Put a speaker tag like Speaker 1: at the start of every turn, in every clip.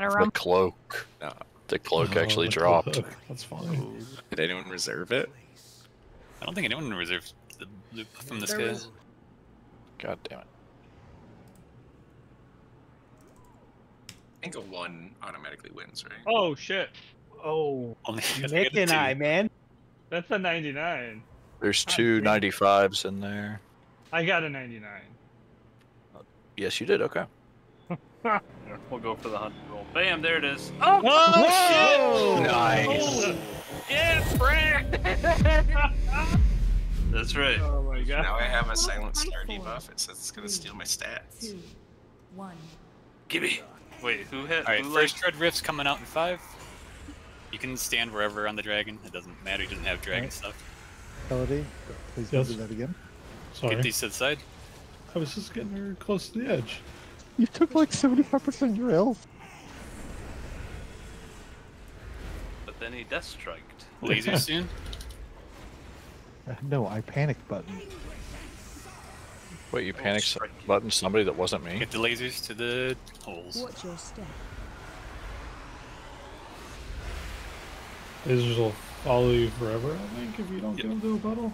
Speaker 1: Got a
Speaker 2: The cloak.
Speaker 3: No.
Speaker 2: The cloak
Speaker 4: Oh,
Speaker 2: actually
Speaker 4: the
Speaker 2: dropped.
Speaker 4: cloak. That's funny.
Speaker 3: Did anyone reserve it?
Speaker 5: I don't think anyone reserves the loop from this
Speaker 1: There
Speaker 5: guy.
Speaker 2: God damn it.
Speaker 3: I think a one automatically wins, right?
Speaker 6: Oh shit.
Speaker 7: Oh,
Speaker 5: Only
Speaker 7: Nick and I, man.
Speaker 6: That's a 99.
Speaker 2: There's
Speaker 6: God
Speaker 2: two 95s in there.
Speaker 6: I got a 99.
Speaker 2: Yes, you did. Okay.
Speaker 8: Here, we'll go for the hunt roll. Bam, there it is.
Speaker 6: Oh,
Speaker 7: Whoa!
Speaker 2: Oh, nice.
Speaker 8: Yeah, Frank! That's right.
Speaker 6: Oh my god.
Speaker 3: Now I have a silent star debuff. It says it's gonna steal my stats.
Speaker 9: Two, one.
Speaker 8: Gimme. Wait, who hit?
Speaker 5: Alright,
Speaker 8: who
Speaker 5: first Dread Rift's coming out in five. You can stand wherever on the dragon. It doesn't matter. He doesn't have dragon
Speaker 10: Right.
Speaker 5: stuff.
Speaker 10: Melody, please
Speaker 4: Yes.
Speaker 10: do that again.
Speaker 4: Sorry.
Speaker 5: Get these to the side.
Speaker 4: I was just getting her close to the edge.
Speaker 10: You took like 75% of your health.
Speaker 8: But then he death striked.
Speaker 5: Laser soon.
Speaker 10: Uh, No, I panicked button.
Speaker 2: Wait, you panicked s- button somebody that wasn't me?
Speaker 5: Get the lasers to the holes.
Speaker 9: Watch your step.
Speaker 4: Lasers will follow you forever, I think, if you don't get
Speaker 5: Yep.
Speaker 4: into a puddle.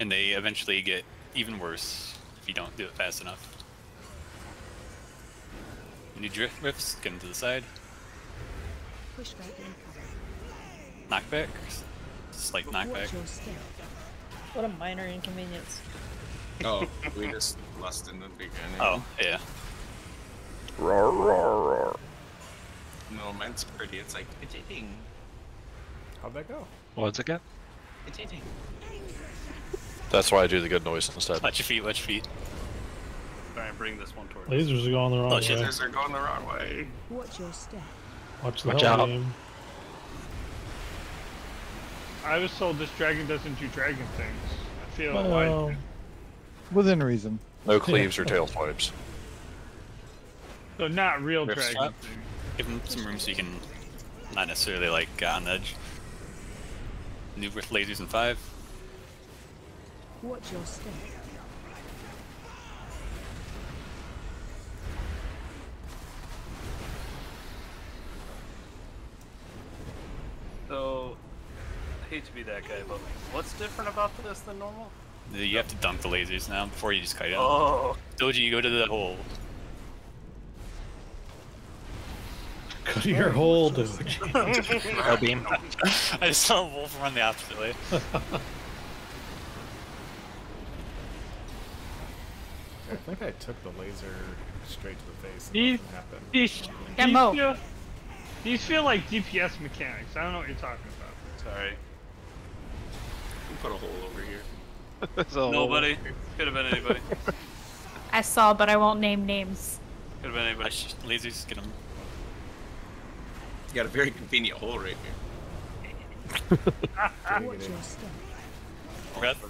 Speaker 5: And they eventually get even worse if you don't do it fast enough. New drift rifts, get them to the side.
Speaker 9: Push back and.
Speaker 5: Knockback. Slight knockback.
Speaker 9: Watch your step.
Speaker 1: What a minor inconvenience.
Speaker 3: Oh, we just lost in the beginning.
Speaker 5: Oh, yeah.
Speaker 2: Roar, roar, roar.
Speaker 3: No, mine's pretty. It's like, ding,
Speaker 7: How'd that go?
Speaker 2: What's it again?
Speaker 3: ding.
Speaker 2: That's why I do the good noise instead.
Speaker 5: Watch your feet, watch your feet.
Speaker 8: Try and bring this one towards.
Speaker 4: Lasers are going the wrong
Speaker 5: Oh,
Speaker 4: way.
Speaker 3: Lasers are going the wrong way.
Speaker 9: Watch your step.
Speaker 4: Watch the
Speaker 2: Watch out.
Speaker 4: game.
Speaker 6: I was told this dragon doesn't do dragon things. I feel
Speaker 4: Well,
Speaker 6: like
Speaker 10: Within reason.
Speaker 2: No cleaves or tail swipes.
Speaker 6: so not real
Speaker 5: Rift
Speaker 6: dragon
Speaker 5: swap.
Speaker 6: things.
Speaker 5: Give him some room so you can not necessarily like uh, get on edge. New rift lasers in five.
Speaker 9: Watch your step.
Speaker 8: So, I hate to be that guy, but what's different about this than normal?
Speaker 5: You have to dunk the lasers now before you just kite out.
Speaker 8: Oh,
Speaker 5: Doji, you go to the hole.
Speaker 4: Go to your hole, dude.
Speaker 2: beam.
Speaker 5: I just saw a Wolf run the opposite way.
Speaker 7: I think I took the laser straight to the face. And
Speaker 6: These,
Speaker 7: happened.
Speaker 6: these,
Speaker 1: Yeah,
Speaker 6: these, feel, these feel like DPS mechanics. I don't know what you're talking about.
Speaker 8: sorry.
Speaker 3: We put a hole over here.
Speaker 8: Nobody. Could have been anybody.
Speaker 1: I saw, but I won't name names.
Speaker 8: Could have been anybody.
Speaker 5: Watch lasers, get them.
Speaker 3: You got a very convenient hole right here.
Speaker 9: Watch your step.
Speaker 5: Breath.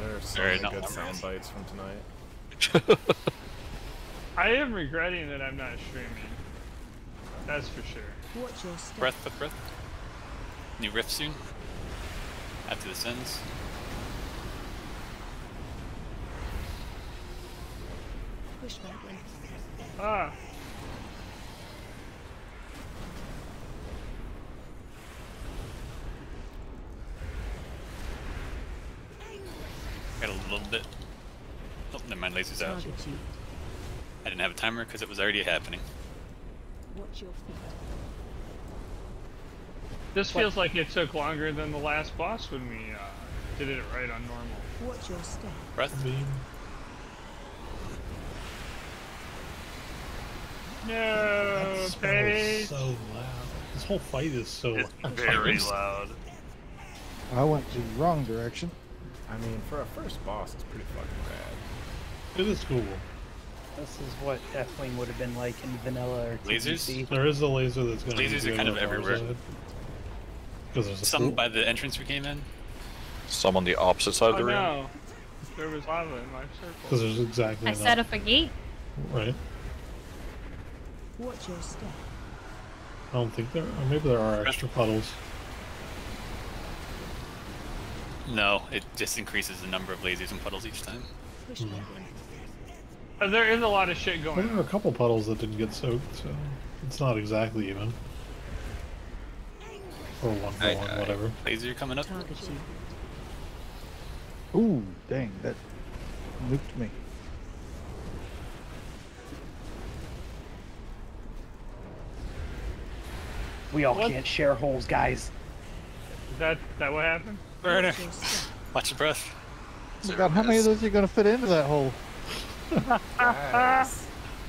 Speaker 7: There are so
Speaker 5: Alright,
Speaker 7: many good sound bites from tonight.
Speaker 6: I am regretting that I'm not streaming. That's for sure.
Speaker 9: Watch your step.
Speaker 5: Breath, with breath. New rift soon. After the ends.
Speaker 9: Push back and.
Speaker 6: Ah,
Speaker 5: Got a little bit. Oh, never mind, lasers out. I didn't have a timer because it was already happening.
Speaker 9: Watch your feet.
Speaker 6: This feels like it took longer than the last boss when we uh, did it right on normal.
Speaker 9: Watch your step.
Speaker 5: Breath.
Speaker 4: Beam.
Speaker 6: No,
Speaker 4: That spell so loud. This whole fight is so
Speaker 8: It's
Speaker 4: loud.
Speaker 8: very loud.
Speaker 10: I went the wrong direction.
Speaker 7: I mean, for a first boss, it's pretty fucking rad.
Speaker 4: It is cool.
Speaker 7: This is what Deathwing would have been like in vanilla or
Speaker 5: Lasers?
Speaker 4: There is a laser that's going to
Speaker 5: Lasers are kind of everywhere.
Speaker 4: Because there's a
Speaker 5: Some
Speaker 4: pool.
Speaker 5: by the entrance we came in.
Speaker 2: Some on the opposite side of
Speaker 6: Oh
Speaker 2: the room.
Speaker 6: no, there was lava in my
Speaker 4: Because
Speaker 6: circle.
Speaker 4: there's exactly
Speaker 1: I
Speaker 4: enough.
Speaker 1: set up a gate.
Speaker 4: Right.
Speaker 9: Watch your step.
Speaker 4: I don't think there. Or maybe there are extra puddles.
Speaker 5: No, it just increases the number of lasers and puddles each time.
Speaker 9: Push back and cover.
Speaker 6: Uh, there is a lot of shit
Speaker 4: Well,
Speaker 6: going
Speaker 4: there were
Speaker 6: on.
Speaker 4: a couple puddles that didn't get soaked, so it's not exactly even. Or one for
Speaker 2: I-
Speaker 4: one,
Speaker 2: I-
Speaker 4: whatever.
Speaker 5: Laser coming up.
Speaker 10: Ooh, dang, that nuked me.
Speaker 11: We all
Speaker 6: What?
Speaker 11: can't share holes, guys.
Speaker 6: Is that that what happened?
Speaker 5: Burner.
Speaker 9: Watch your step.
Speaker 5: Watch your breath.
Speaker 10: Oh God, how many of those are you gonna fit into that hole?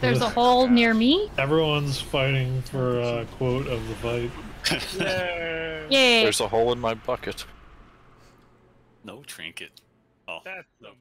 Speaker 1: There's a hole near me.
Speaker 4: Everyone's fighting for a quote of the fight.
Speaker 6: Yeah.
Speaker 1: Yay!
Speaker 2: There's a hole in my bucket.
Speaker 5: No trinket. Oh,
Speaker 6: That's some